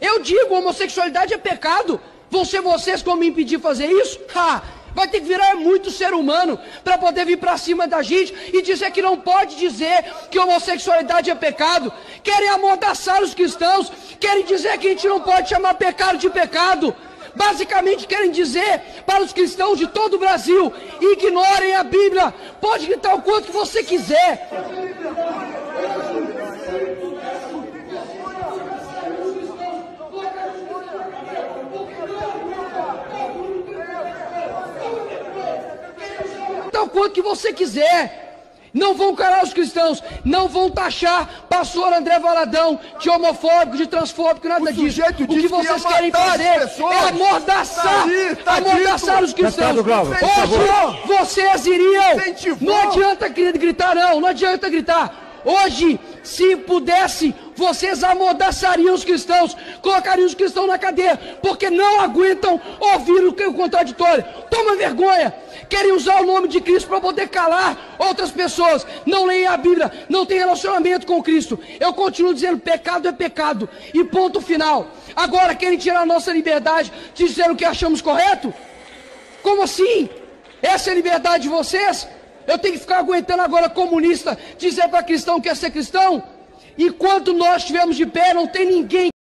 Eu digo, homossexualidade é pecado. Vão ser vocês que vão me impedir de fazer isso? Ha! Vai ter que virar muito ser humano para poder vir para cima da gente e dizer que não pode dizer que homossexualidade é pecado. Querem amordaçar os cristãos, querem dizer que a gente não pode chamar pecado de pecado. Basicamente querem dizer para os cristãos de todo o Brasil: ignorem a Bíblia, pode gritar o quanto você quiser. O quanto que você quiser. Não vão calar os cristãos, não vão taxar pastor André Valadão de homofóbico, de transfóbico, nada O disso. O que vocês querem fazer pessoas. é amordaçar, Tá aí, tá amordaçar dito. os cristãos. Hoje vocês iriam. Não adianta gritar, não, não adianta gritar. Hoje, se pudesse, vocês amordaçariam os cristãos, colocariam os cristãos na cadeia, porque não aguentam ouvir o que o contraditório. Toma vergonha! Querem usar o nome de Cristo para poder calar outras pessoas. Não leem a Bíblia, não tem relacionamento com Cristo. Eu continuo dizendo: pecado é pecado. E ponto final. Agora querem tirar a nossa liberdade de dizer o que achamos correto? Como assim? Essa é a liberdade de vocês? Eu tenho que ficar aguentando agora comunista dizer para cristão que quer ser cristão? Enquanto nós estivermos de pé, não tem ninguém